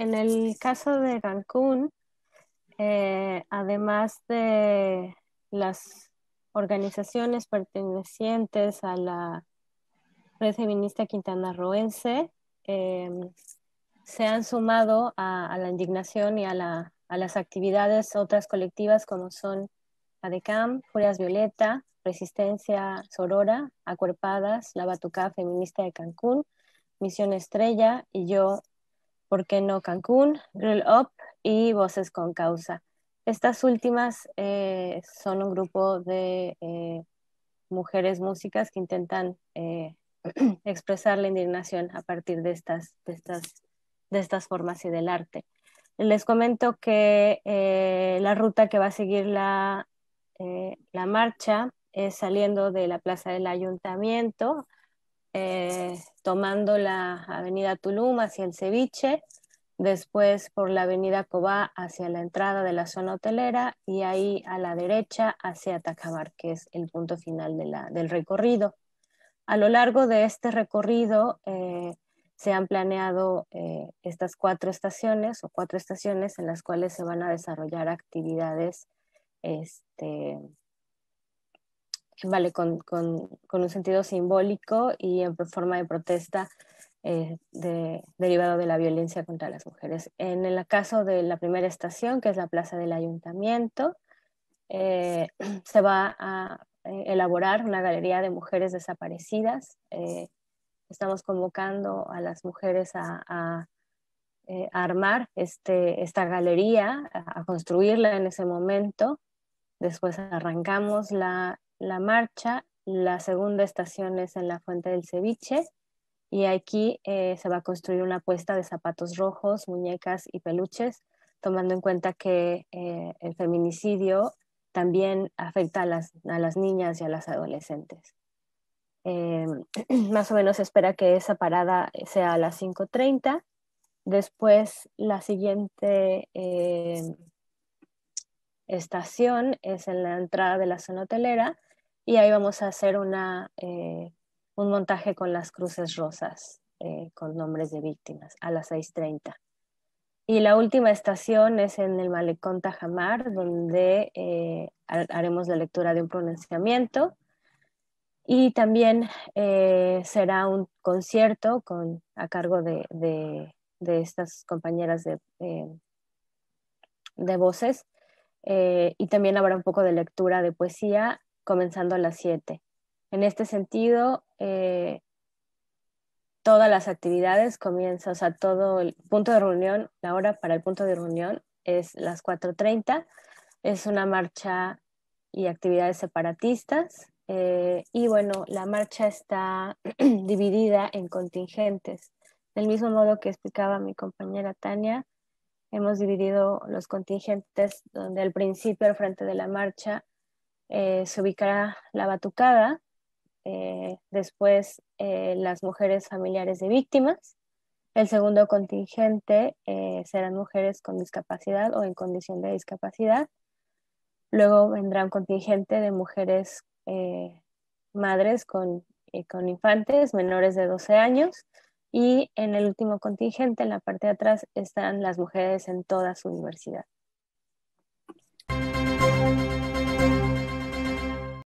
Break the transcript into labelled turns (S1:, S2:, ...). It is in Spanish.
S1: en el caso de Cancún, eh, además de las organizaciones pertenecientes a la red feminista quintana roense, em, se han sumado a, la indignación y a, las actividades otras colectivas como son ADECAM, Furias Violeta, Resistencia Sorora, Acuerpadas, La Batucá Feminista de Cancún, Misión Estrella y yo, ¿por qué no Cancún? Grill Up y Voces con Causa. Estas últimas eh, son un grupo de eh, mujeres músicas que intentan eh, expresar la indignación a partir de estas, formas y del arte. Les comento que la ruta que va a seguir la, la marcha es saliendo de la plaza del ayuntamiento, tomando la avenida Tulum hacia el ceviche, después por la avenida Cobá hacia la entrada de la zona hotelera y ahí a la derecha hacia Tacabar, que es el punto final del recorrido. A lo largo de este recorrido eh, se han planeado eh, estas cuatro estaciones o cuatro estaciones en las cuales se van a desarrollar actividades este, vale, con, con, un sentido simbólico y en forma de protesta eh, derivado de la violencia contra las mujeres. En el caso de la primera estación, que es la plaza del ayuntamiento, eh, se va a eh, elaborar una galería de mujeres desaparecidas. estamos convocando a las mujeres a, armar este, esta galería, a, construirla en ese momento. Después arrancamos la, la marcha. La segunda estación es en la Fuente del Ceviche y aquí eh, se va a construir una puesta de zapatos rojos, muñecas y peluches, tomando en cuenta que eh, el feminicidio también afecta a las, a las, niñas y a las adolescentes. Eh, más o menos se espera que esa parada sea a las 5.30. Después la siguiente estación es en la entrada de la zona hotelera y ahí vamos a hacer una un montaje con las cruces rosas, eh, con nombres de víctimas, a las 6.30. Y la última estación es en el Malecón Tajamar, donde eh, haremos la lectura de un pronunciamiento. Y también eh, será un concierto con, a cargo de, de, estas compañeras de, de voces. y también habrá un poco de lectura de poesía, comenzando a las 7. En este sentido, eh, todas las actividades comienzan, o sea, todo el punto de reunión, la hora para el punto de reunión es las 4.30, es una marcha y actividades separatistas. Eh, y bueno, la marcha está dividida en contingentes. Del mismo modo que explicaba mi compañera Tania, hemos dividido los contingentes donde al principio, al frente de la marcha, eh, se ubicará la batucada, eh, después eh, las mujeres familiares de víctimas. El segundo contingente serán mujeres con discapacidad o en condición de discapacidad. Luego vendrá un contingente de mujeres madres con, con infantes menores de 12 años. Y en el último contingente, en la parte de atrás, están las mujeres en toda su diversidad.